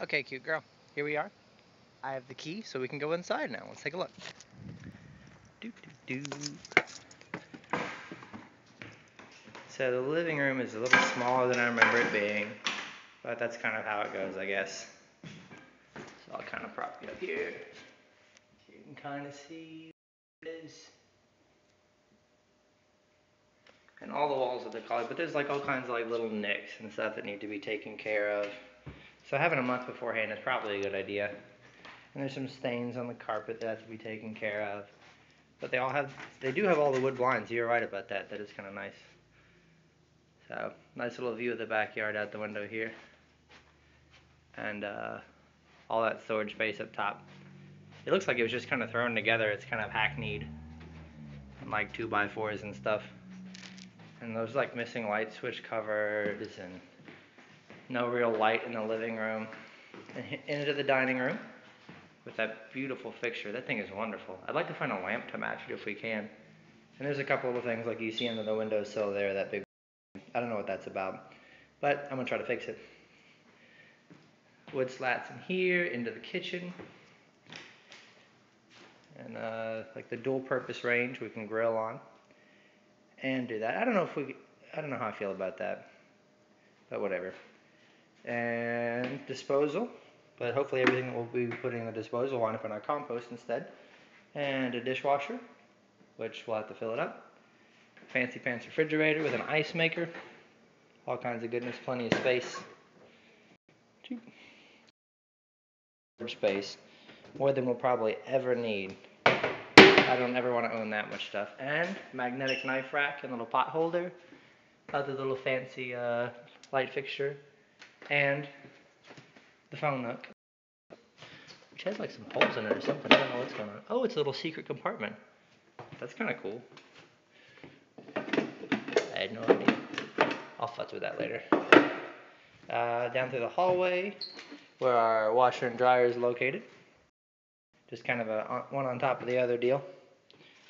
Okay, cute girl. Here we are. I have the key, so we can go inside now. Let's take a look. So the living room is a little smaller than I remember it being, but that's kind of how it goes, I guess. So I'll kind of prop you up here, so you can kind of see this. And all the walls are the color, but there's like all kinds of like little nicks and stuff that need to be taken care of. So having a month beforehand is probably a good idea. And there's some stains on the carpet that have to be taken care of. But they all have, they do have all the wood blinds. You're right about that. That is kind of nice. So nice little view of the backyard out the window here. And uh, all that storage space up top. It looks like it was just kind of thrown together. It's kind of hackneyed. And like two by fours and stuff. And those like missing light switch covers and no real light in the living room. And into the dining room with that beautiful fixture. That thing is wonderful. I'd like to find a lamp to match it if we can. And there's a couple of things like you see under the windowsill there, that big, I don't know what that's about. But I'm gonna try to fix it. Wood slats in here, into the kitchen. And uh, like the dual purpose range we can grill on. And do that. I don't know if we, I don't know how I feel about that. But whatever and disposal. But hopefully everything we'll be putting in the disposal will wind up in our compost instead. And a dishwasher, which we'll have to fill it up. Fancy pants refrigerator with an ice maker. All kinds of goodness, plenty of space. Space, more than we'll probably ever need. I don't ever want to own that much stuff. And magnetic knife rack and little pot holder. Other little fancy uh, light fixture and the phone nook, which has like some holes in it or something. I don't know what's going on. Oh, it's a little secret compartment. That's kind of cool. I had no idea. I'll futz with that later. Uh, down through the hallway, where our washer and dryer is located. Just kind of a one on top of the other deal.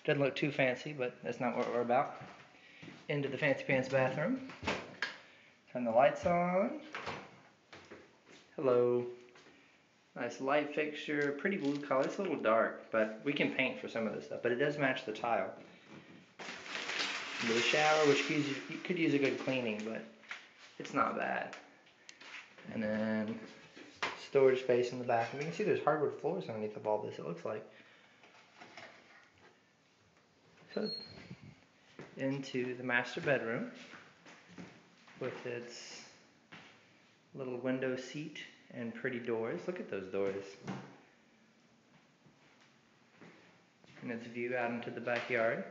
Doesn't look too fancy, but that's not what we're about. Into the fancy pants bathroom. Turn the lights on. Hello. Nice light fixture, pretty blue color. It's a little dark, but we can paint for some of this stuff. But it does match the tile. The shower, which could use, could use a good cleaning, but it's not bad. And then storage space in the back. You can see there's hardwood floors underneath of all this, it looks like. So, into the master bedroom with its little window seat and pretty doors. Look at those doors. And its view out into the backyard.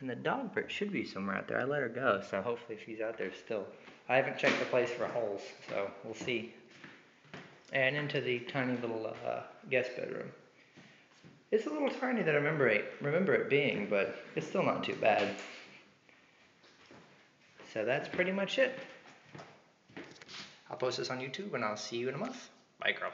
And the dog brick should be somewhere out there. I let her go, so hopefully she's out there still. I haven't checked the place for holes, so we'll see. And into the tiny little uh, guest bedroom. It's a little tiny that I remember it, remember it being, but it's still not too bad. So that's pretty much it. I'll post this on YouTube and I'll see you in a month. Bye, girl.